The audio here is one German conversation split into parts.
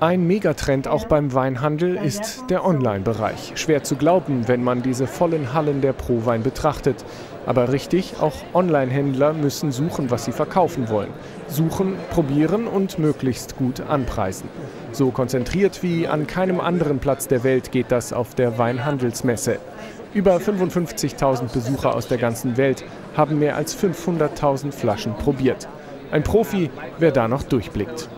Ein Megatrend auch beim Weinhandel ist der Online-Bereich. Schwer zu glauben, wenn man diese vollen Hallen der Prowein betrachtet. Aber richtig, auch Online-Händler müssen suchen, was sie verkaufen wollen. Suchen, probieren und möglichst gut anpreisen. So konzentriert wie an keinem anderen Platz der Welt geht das auf der Weinhandelsmesse. Über 55.000 Besucher aus der ganzen Welt haben mehr als 500.000 Flaschen probiert. Ein Profi, wer da noch durchblickt.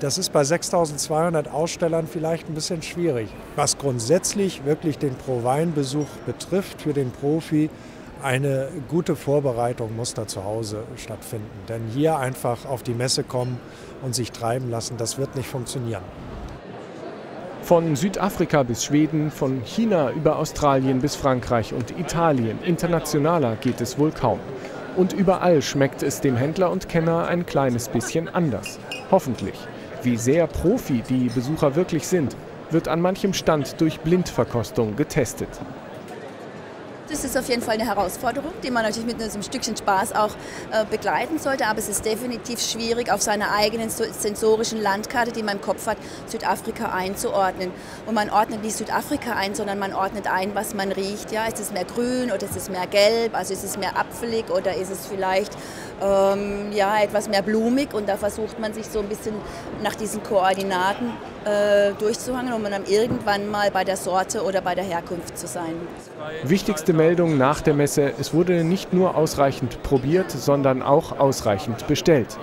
Das ist bei 6200 Ausstellern vielleicht ein bisschen schwierig. Was grundsätzlich wirklich den Pro-Wein-Besuch betrifft, für den Profi, eine gute Vorbereitung muss da zu Hause stattfinden. Denn hier einfach auf die Messe kommen und sich treiben lassen, das wird nicht funktionieren. Von Südafrika bis Schweden, von China über Australien bis Frankreich und Italien. Internationaler geht es wohl kaum. Und überall schmeckt es dem Händler und Kenner ein kleines bisschen anders. Hoffentlich. Wie sehr Profi die Besucher wirklich sind, wird an manchem Stand durch Blindverkostung getestet. Das ist auf jeden Fall eine Herausforderung, die man natürlich mit einem Stückchen Spaß auch äh, begleiten sollte. Aber es ist definitiv schwierig, auf seiner eigenen sensorischen Landkarte, die man im Kopf hat, Südafrika einzuordnen. Und man ordnet nicht Südafrika ein, sondern man ordnet ein, was man riecht. Ja, ist es mehr grün oder ist es mehr gelb? Also ist es mehr apfelig oder ist es vielleicht ähm, ja, etwas mehr blumig? Und da versucht man sich so ein bisschen nach diesen Koordinaten äh, durchzuhangen, um dann irgendwann mal bei der Sorte oder bei der Herkunft zu sein. Wichtigste Meldung nach der Messe, es wurde nicht nur ausreichend probiert, sondern auch ausreichend bestellt.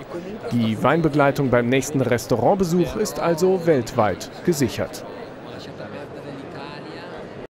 Die Weinbegleitung beim nächsten Restaurantbesuch ist also weltweit gesichert.